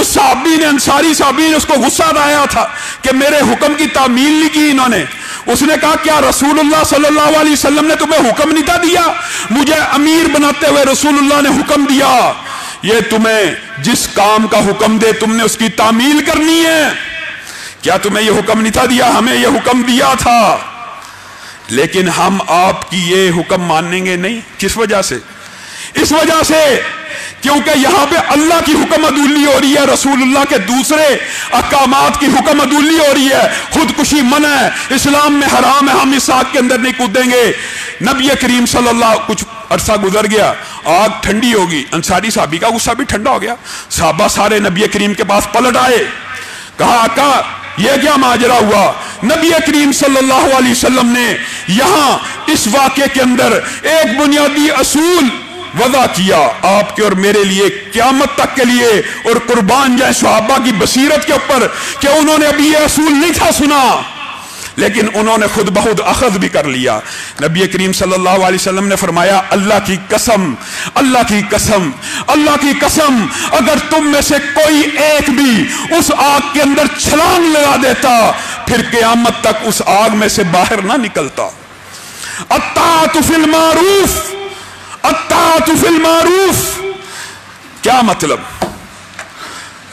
[SPEAKER 1] उस साहबी ने, अंसारी साहबी ने उसको गुस्सा आया था कि मेरे हुक्म की तामील नहीं की इन्होंने। उसने कहा, क्या रसूलुल्लाह सल्लल्लाहु अलैहि वसल्लम ने तुम्हें हुक्म नहीं था दिया? मुझे अमीर बनाते हुए रसूलुल्लाह ने हुक्म दिया। ये तुम्हें जिस काम का हुक्म दे तुमने उसकी तामील करनी है। क्या तुम्हें यह हुक्म नहीं था दिया? हमें यह हुक्म दिया था। लेकिन हम आपकी ये हुक्म मानेंगे नहीं। किस वजह से? इस वजह से क्योंकि यहाँ पे अल्लाह की हुक्म अदूली हो रही है, रसूलुल्लाह के दूसरे अकामात की हुक्म अदूली हो रही है। खुदकुशी मन है। इस्लाम में हराम है। हम इस आग के अंदर नहीं कूदेंगे। नबी करीम सल्लल्लाहु कुछ अरसा गुजर गया, आग ठंडी होगी अंसारी साहबी का गुस्सा भी ठंडा हो गया। साहबा सारे नबी करीम के पास पलट आए, कहा, आका यह क्या माजरा हुआ? नबी करीम सल्लल्लाहु अलैहि वसल्लम ने यहाँ इस वाक्य के अंदर एक बुनियादी असूल वदा किया, आपके और मेरे लिए क्यामत तक के लिए और कुर्बान जाए सुहाबा की बसीरत के ऊपर, कि उन्होंने अभी यह असूल नहीं था सुना। लेकिन उन्होंने खुद बहुत अखज भी कर लिया। नबी करीम सल्लल्लाहु अलैहि वसल्लम ने फरमाया, अल्लाह की कसम, अल्लाह की कसम, अल्लाह की कसम, अगर तुम में से कोई एक भी उस आग के अंदर छलांग लगा देता, फिर क्यामत तक उस आग में से बाहर ना निकलता। अत्ता फिल मारूफ अत्ता फिल मारूफ। क्या मतलब?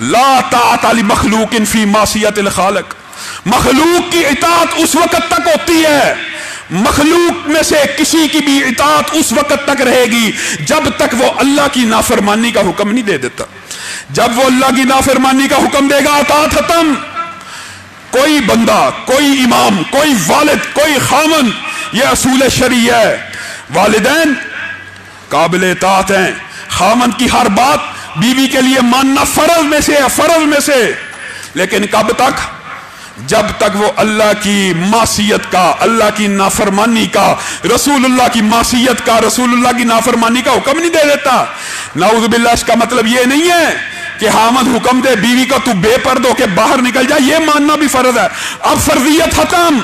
[SPEAKER 1] ला ताली मखलूक इन फ़ी मासियत खालक। मखलूक की इतात उस वक्त तक होती है। मखलूक में से किसी की भी इतात उस वक्त तक रहेगी, जब तक वो अल्लाह की नाफरमानी का हुक्म नहीं दे देता। जब वो अल्लाह की नाफरमानी का हुक्म देगा अतात खत्म। कोई बंदा, कोई इमाम, कोई वालिद, कोई खामन, ये असूल शरी है। वालिदैन काबिल तात हैं। खामन की हर बात बीवी के लिए मानना फ़र्ज़ में से है, फ़र्ज़ में से। लेकिन कब तक? जब तक वो अल्लाह की मासीत का, अल्लाह की नाफरमानी का, रसूलुल्लाह की मासीत का, रसूलुल्लाह की नाफरमानी का हुक्म नहीं दे देता। नाउजुबिल्ला इसका मतलब ये नहीं है कि हामद हुक्म दे, बीवी को तू बेपर्द के बाहर निकल जाए ये मानना भी फ़र्ज़ है। अब फर्जियत खत्म।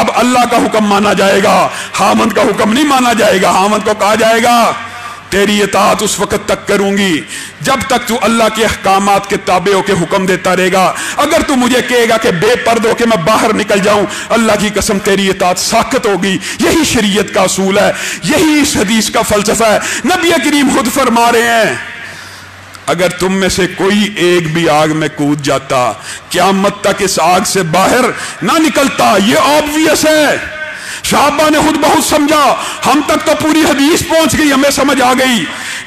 [SPEAKER 1] अब अल्लाह का हुक्म माना जाएगा, हामद का हुक्म नहीं माना जाएगा, हामद को कहा जाएगा तेरी इतात उस वक्त तक करूँगी, जब तक तू अल्लाह के अहकाम के ताबे के हुक्म देता रहेगा। अगर तू मुझे कहेगा कि बेपर्द होके मैं बाहर निकल जाऊँ, अल्लाह की कसम तेरी इतात साकत होगी। यही शरीयत का असूल है, यही इस हदीस का फलसफा है। नबी करीम खुद फरमा रहे हैं, अगर तुम में से कोई एक भी आग में कूद जाता क्या मत तक इस आग से बाहर ना निकलता, ये ऑब्वियस है। साहबा ने खुद बहुत समझा। हम तक तो पूरी हदीस पहुँच गई, हमें समझ आ गई।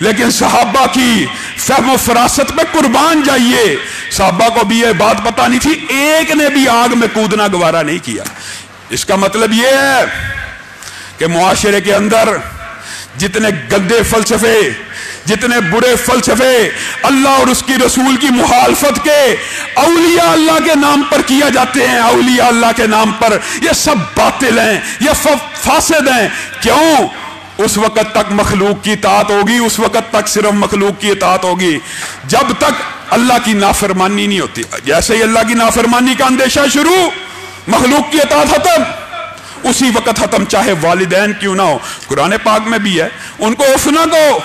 [SPEAKER 1] लेकिन साहबा की फहम फरासत में कुर्बान जाइए। साहबा को भी यह बात पता नहीं थी, एक ने भी आग में कूदना गवारा नहीं किया। इसका मतलब यह है कि मुआशरे के अंदर जितने गंदे फलसफे, जितने बुरे फलसफे अल्लाह और उसकी रसूल की मुखालफत के अलिया अल्लाह के नाम पर किया जाते हैं अलिया अल्लाह के नाम पर। ये सब बातिल हैं, ये फासद हैं। क्यों? उस वक्त तक मखलूक की तात होगी, उस वक्त तक सिर्फ़ मखलूक की तात होगी। जब तक अल्लाह की नाफरमानी नहीं होती। जैसे ही अल्लाह की नाफरमानी का अंदेशा शुरू, मखलूक की अतात खत्म। उसी वक्त खत्म, चाहे वालिदैन क्यों ना हो। कुरान पाक में भी है। उनको उफना को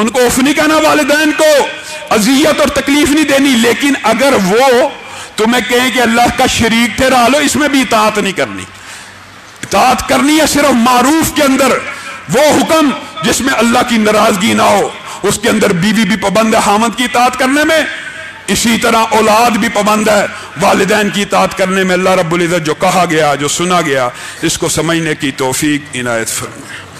[SPEAKER 1] उनको उफ नहीं कहना वालदेन को। अजियत और तकलीफ़ नहीं देनी। लेकिन अगर वो तुम्हें कहें कि अल्लाह का शरीक ठहरा लो, इसमें भी इतात नहीं करनी। इतात करनी है सिर्फ़ मारूफ के अंदर। वो हुक्म जिसमें अल्लाह की नाराज़गी ना हो, उसके अंदर बीवी भी पाबंद है हामद की इतात करने में। इसी तरह औलाद भी पाबंद है वालदेन की इतात करने में अल्लाह रब्बुल इज़्ज़त जो कहा गया, जो सुना गया, इसको समझने की तोफीक इनायत फरमाए।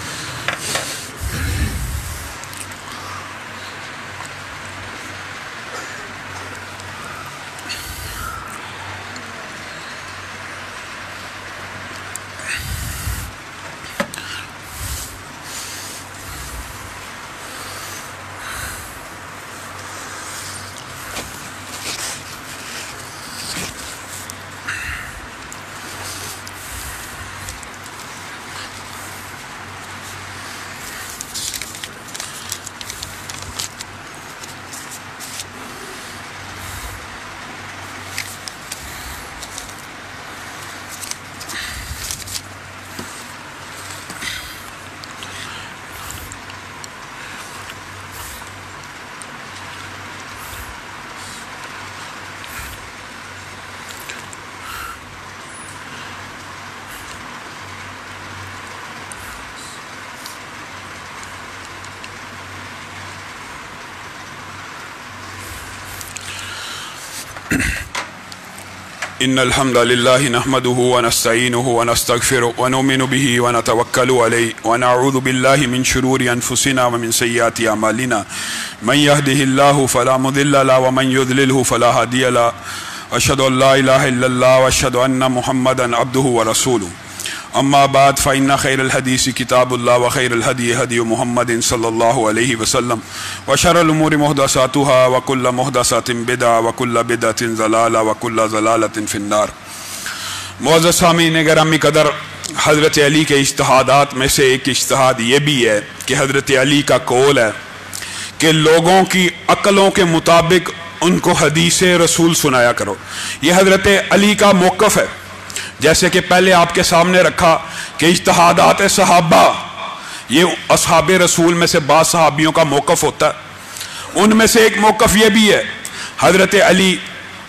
[SPEAKER 1] इन अलहमदिल्ला नहमदहू वनस्तीन वनस्तफ़िर वनमिन बिही वनतवक्ल वनाऊद बिल्लाहि मिन शुरूर अनफुसिना वमिन सय्यात अमालिना मन यहदिल्लाहु फला मुदिल्ला व मन युद्लिलहु फला हादिया अशहदु अल्ला इलाहा इल्लल्लाह व अशहदु अन्न मुहम्मदन अब्दुहु व रसूलुहु अम्माबाद फ़ैन खैर हदीस किताबुल्ला व खैर हदी हदी महमद सल्ला वसलम वशरमूर महदसातहा वकुल्ल महदसातिन बिदा वकुल्ल बिदतिन ज़लाला वकुल्ल ज़लालतिन फ़िन्नार मोज़ामीन गरामी कदर हज़रत अली के इश्तहादात में से एक इश्तहाद ये भी है कि हज़रत अली का कौल है कि लोगों की अकलों के मुताबिक उनको हदीस रसूल सुनाया करो यह हज़रत अली का मौक़ है जैसे कि पहले आपके सामने रखा कि इश्तहादात सहाबा, ये असहाब रसूल में से बाद का मौकफ होता है। उनमें से एक मौकफ ये भी है, हज़रत अली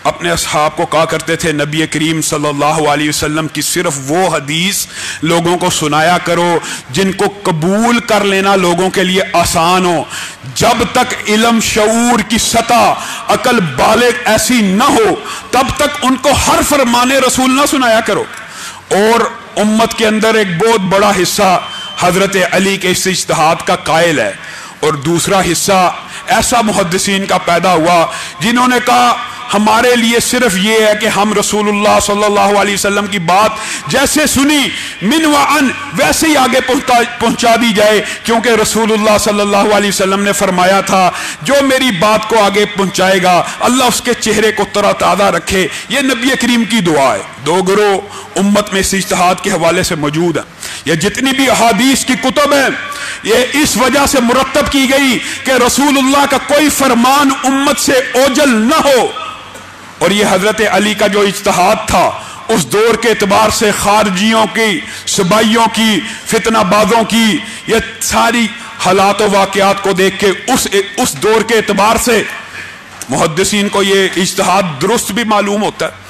[SPEAKER 1] अपने असहाब को कहा करते थे, नबी करीम सल्लल्लाहु अलैहि वसल्लम, की सिर्फ़ वो हदीस लोगों को सुनाया करो, जिनको कबूल कर लेना लोगों के लिए आसान हो। जब तक इलम शूर की सतह अकल बाले ऐसी न हो, तब तक उनको हर फरमाने रसूल ना सुनाया करो। और उम्मत के अंदर एक बहुत बड़ा हिस्सा हज़रत अली के इस इश्तहाद का कायल है। और दूसरा हिस्सा ऐसा मुहदसिन का पैदा हुआ, जिन्होंने कहा हमारे लिए सिर्फ़ ये है कि हम रसूलुल्लाह सल्लल्लाहु अलैहि वसल्लम की बात जैसे सुनी, मिन व अन, वैसे ही आगे पहुँचा दी जाए, क्योंकि रसूलुल्लाह सल्लल्लाहु अलैहि वसल्लम ने फरमाया था, जो मेरी बात को आगे पहुंचाएगा, अल्लाह उसके चेहरे को तरा ताज़ा रखे। ये नबी करीम की दुआ है। दो गुरु उम्मत में इस इश्तहाद के हवाले से मौजूद है। ये जितनी भी अहादीस की कुतुब है, ये इस वजह से मुरतब की गई कि रसूलुल्लाह का कोई फरमान उम्मत से ओझल न हो। और ये हज़रत अली का जो इजतहाद था, उस दौर के एतबार से खारजियों की सबाइयों की, फितनाबाजों की, ये सारी हालात वाकयात को देख के उस उस दौर के एतबार से मुहदसिन को ये इजतहाद दुरुस्त भी मालूम होता है।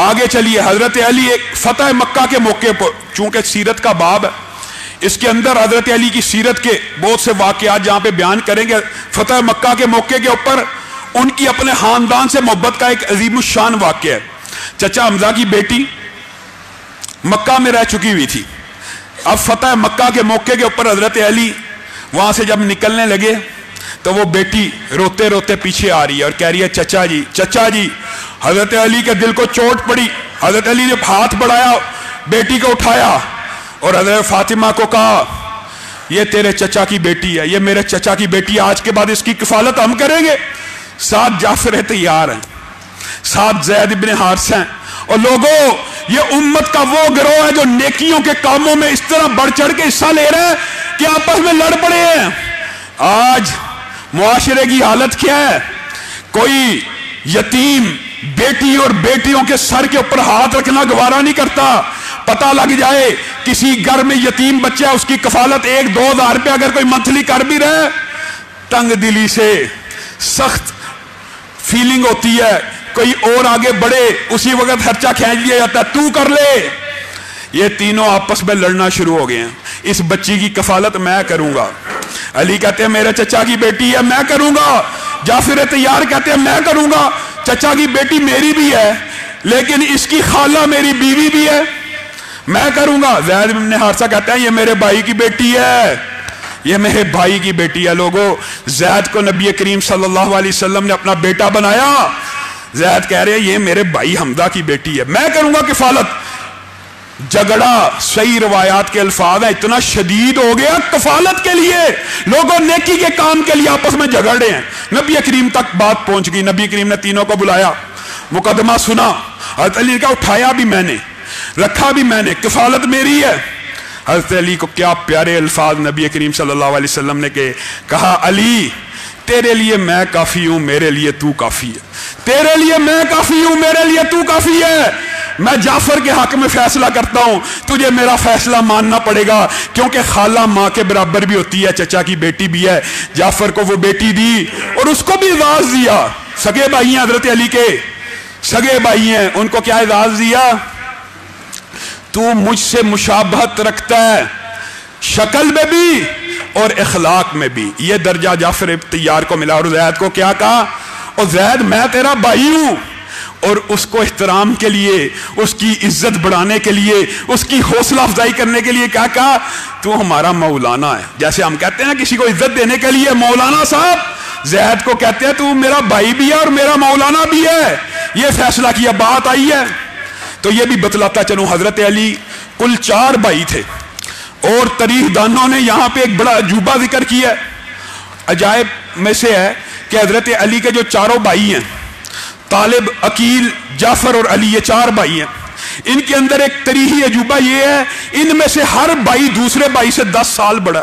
[SPEAKER 1] आगे चलिए, हज़रत अली एक फतेह मक्का के मौके पर, चूँकि सीरत का बाब है, इसके अंदर हज़रत अली की सीरत के बहुत से वाकयात जहाँ पे बयान करेंगे, फतेह मक्का के मौके के ऊपर उनकी अपने खानदान से मोहब्बत का एक अजीम शान वाक्य है। चचा हमजा की बेटी मक्का में रह चुकी हुई थी। अब फतेह मक्का के मौके के ऊपर हज़रत अली वहाँ से जब निकलने लगे तो वो बेटी रोते रोते पीछे आ रही है और कह रही है, चचा जी चचा जी, हज़रत अली के दिल को चोट पड़ी। हज़रत अली ने हाथ बढ़ाया, बेटी को उठाया और हज़रत फातिमा को कहा, ये तेरे चचा की बेटी है, ये मेरे चचा की बेटी है, आज के बाद इसकी किफालत हम करेंगे। सात जाफ़र तैयार हैं। सात जैद इबन हारस हैं। और लोगों, ये उम्मत का वो गिरोह है जो नेकियों के कामों में इस तरह बढ़ चढ़ के हिस्सा ले रहे हैं कि आपस में लड़ पड़े हैं। आज मुआशरे की हालत क्या है? कोई यतीम बेटी और बेटियों के सर के ऊपर हाथ रखना गवारा नहीं करता। पता लग जाए, किसी घर में यतीम बच्चा है, उसकी कफालत एक दो हज़ार रुपया अगर कोई मंथली कर भी रहे तंग दिली से सख्त फीलिंग होती है। कोई और आगे बढ़े, उसी वक्त खर्चा खींच लिया जाता है। तू कर ले। ये तीनों आपस में लड़ना शुरू हो गए हैं। इस बच्ची की कफालत मैं करूँगा। अली कहते हैं, मेरे चचा की बेटी है, मैं करूँगा। जाफिर तैयार कहते हैं, मैं करूँगा। चचा की बेटी मेरी भी है, लेकिन इसकी खाला मेरी बीवी भी है। मैं करूँगा। जैद ने हादसा कहते हैं, ये मेरे भाई की बेटी है। ये मेरे भाई की बेटी है लोगो। जैद को नबी करीम सल्लल्लाहु अलैहि वसल्लम ने अपना बेटा बनाया। जैद कह रहे हैं, ये मेरे भाई हमदा की बेटी है। मैं करूँगा किफालत। झगड़ा, सही रवायात के अल्फाज है। इतना शदीद हो गया कफालत के लिए। लोगों, नेकी के काम के लिए आपस में झगड़ रहे हैं। नबी करीम तक बात पहुँच गई। नबी करीम ने तीनों को बुलाया। मुकदमा सुना। अली का उठाया भी मैंने, रखा भी मैंने। किफालत मेरी है। हज़रत अली को क्या प्यारे अल्फाज नबी करीम सल्लल्लाहु अलैहि वसल्लम ने के कहा, अली, तेरे लिए मैं काफ़ी हूँ, मेरे लिए तू काफ़ी है। तेरे लिए मैं काफ़ी हूँ, मेरे लिए तू काफ़ी है। मैं जाफ़र के हक में फैसला करता हूँ। तुझे मेरा फैसला मानना पड़ेगा, क्योंकि खाला माँ के बराबर भी होती है, चचा की बेटी भी है। जाफ़र को वो बेटी दी और उसको भी इजाज दिया। सगे भाई हैं हज़रत अली के। सगे भाई हैं, उनको क्या इजाज दिया? तू मुझसे मुशाबहत रखता है, शक्ल में भी और इखलाक में भी। ये दर्जा जाफ़र तैयार को मिला और जैद को क्या कहा? और जैद, मैं तेरा भाई हूँ और उसको एहतराम के लिए, उसकी इज़्ज़त बढ़ाने के लिए, उसकी हौसला अफजाई करने के लिए क्या कहा? तू हमारा मौलाना है। जैसे हम कहते हैं किसी को इज़्ज़त देने के लिए, मौलाना साहब, जैद को कहते हैं, तू मेरा भाई भी है और मेरा मौलाना भी है। ये फैसला किया बात आई है। तो ये भी बतलाता चलू, हज़रत अली कुल चार भाई थे। और तरीख दानों ने यहाँ पे एक बड़ा अजूबा ज़िक्र किया। अजायब में से है कि हज़रत अली के जो चारों भाई हैं, तालिब, अकील, जाफ़र और अली, ये चार भाई हैं। इनके अंदर एक तरीही अजूबा ये है, इनमें से हर भाई दूसरे भाई से दस साल बड़ा।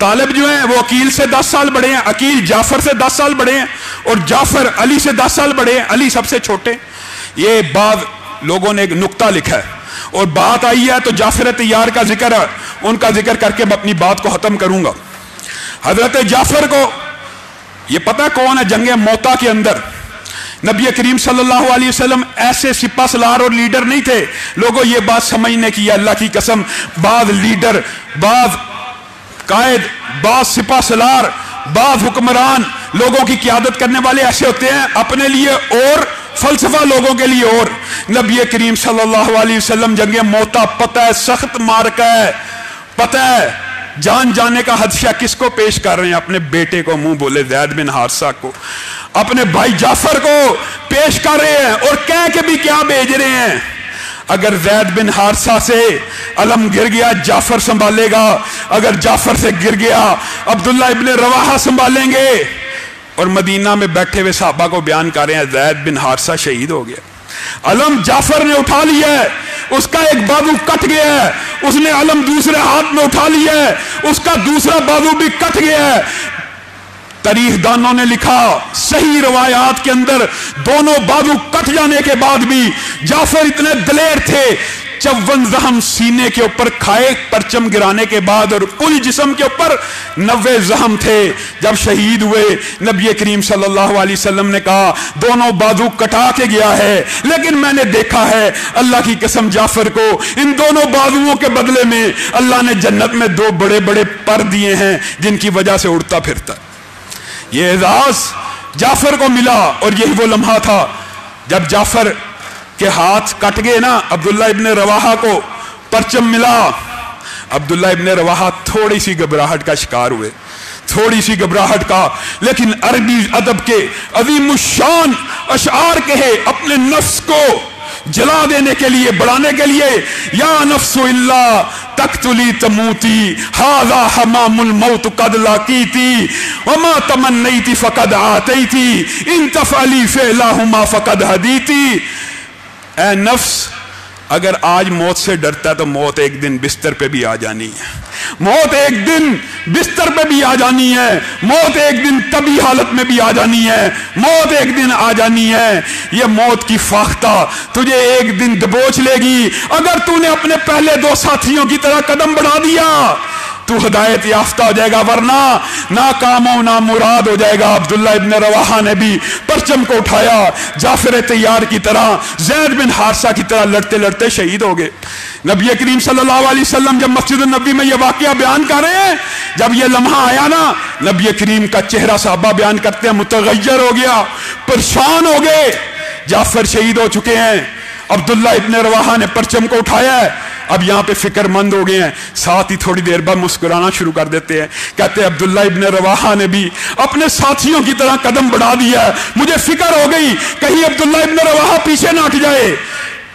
[SPEAKER 1] तालिब जो है, वो अकील से दस साल बड़े हैं, अकील, जाफ़र से दस साल बड़े हैं, और जाफ़र, अली से दस साल बड़े हैं, अली सबसे छोटे। ये बाद लोगों ने एक नुकता लिखा है। और बात आई है तो जाफ़र तैयार का ज़िक्र है। उनका ज़िक्र करके मैं अपनी बात को खत्म करूँगा। हज़रत जाफ़र को, ये पता कौन है जंगे मोता के अंदर? नबी करीम सल्लल्लाहु अलैहि वसल्लम ऐसे सिपा, सलार और लीडर नहीं थे। लोगों, ये बात समझने की अल्लाह की कसम, बाद लीडर, बाद कायद, बाद सिपा, सलार बाद हुक्मरान लोगों की क्यादत करने वाले ऐसे होते हैं, अपने लिए और, फलसफा लोगों के लिए और। नबी करीम सल्लल्लाहु अलैहि वसल्लम जंगे मोता, पता है, सख्त मार्का है। पता है, जान जाने का हदशा किसको पेश कर रहे हैं? अपने बेटे को, मुँह बोले, जैद बिन हादसा को। अपने भाई जाफ़र को पेश कर रहे हैं और कह के भी क्या भेज रहे हैं? अगर जैद बिन हारसा से अलम गिर गया, जाफ़र संभालेगा। अगर जाफ़र से गिर गया, अब्दुल्ला इबन रवाहा संभालेंगे। और मदीना में बैठे हुए साहबा को बयान कर रहे हैं, जैद बिन हारसा शहीद हो गया। अलम जाफ़र ने उठा लिया है, उसका एक बाजू कट गया है, उसने अलम दूसरे हाथ में उठा लिया है, उसका दूसरा बाजू भी कट गया है। तारीख दानों ने लिखा, सही रवायात के अंदर दोनों बाजू कट जाने के बाद भी जाफ़र इतने दलेर थे, चौवन जहम सीने के ऊपर खाए, परचम गिराने के बाद और कुल जिसम के ऊपर नब्बे जहम थे। जब शहीद हुए, नबी करीम सल्लल्लाहु अलैहि वसल्लम ने कहा, दोनों बाजू कटा के गया है, लेकिन मैंने देखा है, अल्लाह की कसम जाफ़र को, इन दोनों बाजुओं के बदले में अल्लाह ने जन्नत में दो बड़े बड़े पर दिए हैं, जिनकी वजह से उड़ता फिरता ये एजाज जाफ़र को मिला और यही वो लम्हा था। जब जाफ़र के हाथ कट गए ना, अब्दुल्ला इबन रवाहा को परचम मिला। अब्दुल्ला इबन रवाहा थोड़ी सी घबराहट का शिकार हुए। थोड़ी सी घबराहट का, लेकिन अरबी अदब के अजीम शान अशार कहे, अपने नफ्स को जला देने के लिए, बढ़ाने के लिए, या नफ्सुल्ला तख्तुली तमूती, हाजा हमामुल मौत कद लाकी थी वमा तमन्नई थी फकद आती थी इन तफली फेला फकद हदी थी ए नफ्स अगर आज मौत से डरता है तो मौत एक दिन बिस्तर पे भी आ जानी है। मौत एक दिन बिस्तर पे भी आ जानी है। मौत एक दिन तभी हालत में भी आ जानी है। मौत एक दिन आ जानी है। ये मौत की फाख्ता तुझे एक दिन दबोच लेगी। अगर तूने अपने पहले दो साथियों की तरह कदम बढ़ा दिया तू हदायत याफ्ता हो जाएगा, वरना ना काम हो ना मुराद हो जाएगा। अब्दुल्ला इबन रवाहा ने भी परचम को उठाया। जाफिर तैयार की तरह, जैद बिन हादसा की तरह लड़ते लड़ते शहीद हो गए। नबी करीम सल्लल्लाहु अलैहि वसल्लम जब मस्जिद नबी में यह वाक्य बयान कर रहे हैं, जब यह लम्हा आया ना, नबी करीम का चेहरा साहबा बयान करते हैं मुतगैर हो गया, परेशान हो गए। जाफ़र शहीद हो चुके हैं। अब्दुल्ला इबन रवाहा ने परचम को उठाया है। अब यहाँ पे फिक्रमंद हो गए हैं। साथ ही थोड़ी देर बाद मुस्कुराना शुरू कर देते हैं। कहते हैं, अब्दुल्ला इबन रवाहा ने भी अपने साथियों की तरह कदम बढ़ा दिया। मुझे फ़िक्र हो गई, कहीं अब्दुल्ला इबन रवाहा पीछे ना हट जाए।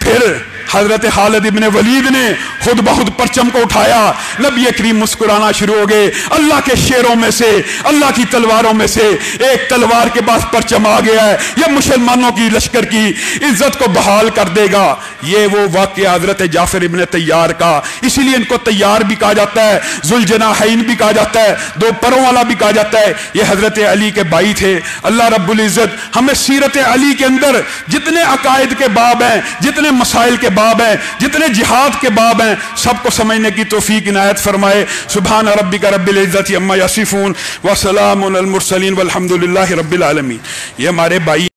[SPEAKER 1] फिर हज़रत खालिद इबन वलीद ने खुद बहुत परचम को उठाया। नबी करीम मुस्कुराना शुरू हो गए। अल्लाह के शेरों में से, अल्लाह की तलवारों में से एक तलवार के पास परचम आ गया है। यह मुसलमानों की लश्कर की इज़्ज़त को बहाल कर देगा। ये वो वाक्य हज़रत जाफ़र इबन तैयार का। इसीलिए इनको तैयार भी कहा जाता है जुलजना भी कहा जाता है, दो परों वाला भी कहा जाता है। ये हज़रत अली के भाई थे। अल्लाह रब्बुल इज़्ज़त हमें सीरत अली के अंदर जितने अकायद के बाब हैं, जितने मसाइल के बाब हैं, जितने जिहाद के बाब हैं, सबको समझने की तोफीक इनायत फरमाए। सुबहान रबी का रबिल इज़्ज़त अम्मा यासिफून वसलाम मुरसलिन वलहमदिल्ला ये हमारे भाई